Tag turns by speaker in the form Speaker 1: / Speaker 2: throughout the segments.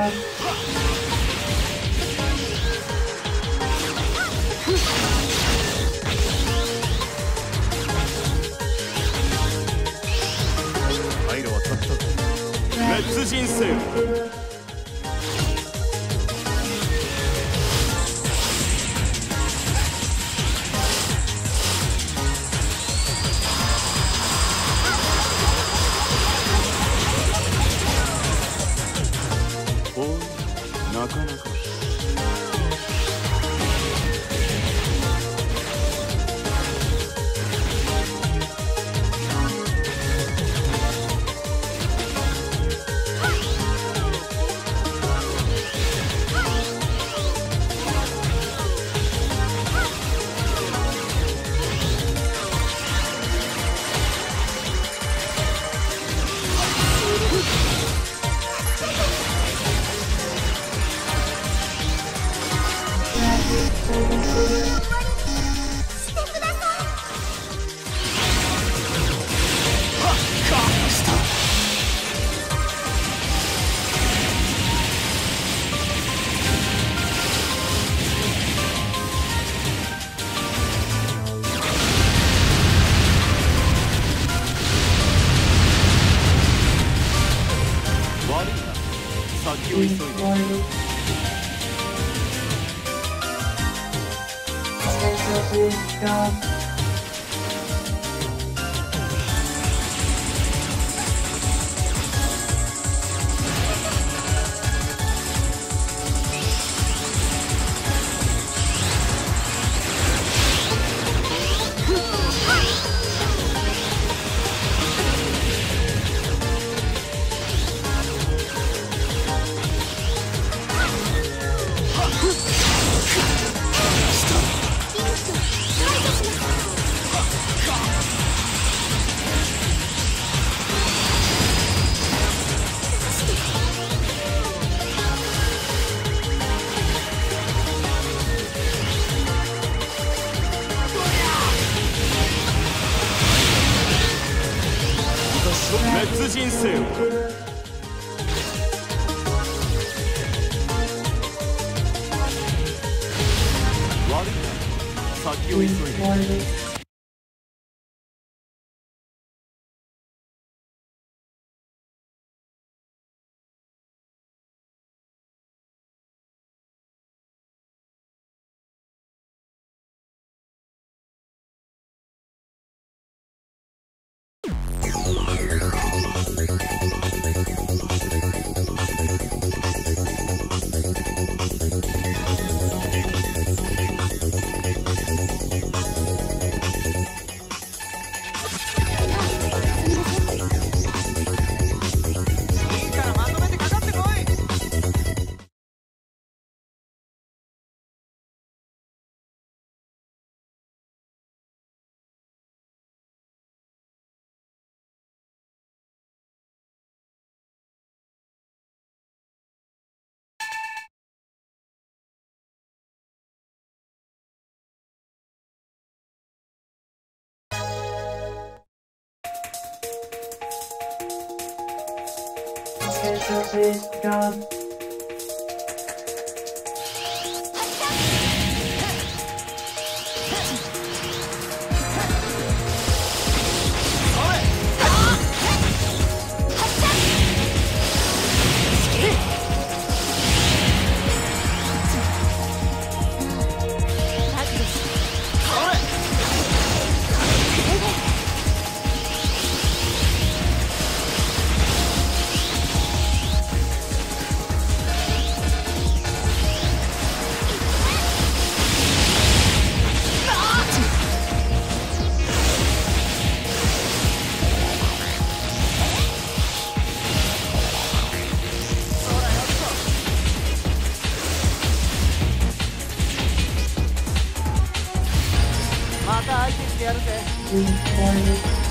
Speaker 1: 退路は断った滅人せよ No conozco. 先を急いで。滅人生を。悪い。先を急いで。
Speaker 2: Josie's gone. おやるぜ、う
Speaker 3: ん。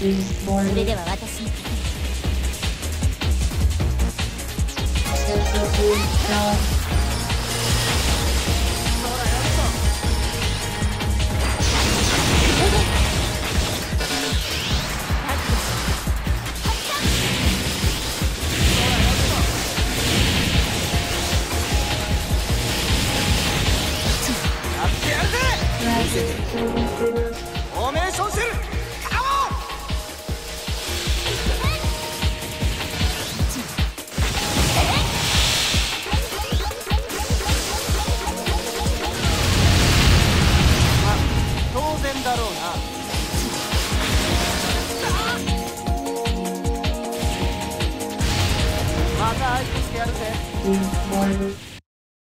Speaker 2: そ
Speaker 3: れでは私に
Speaker 2: やってやるぜ。Bye.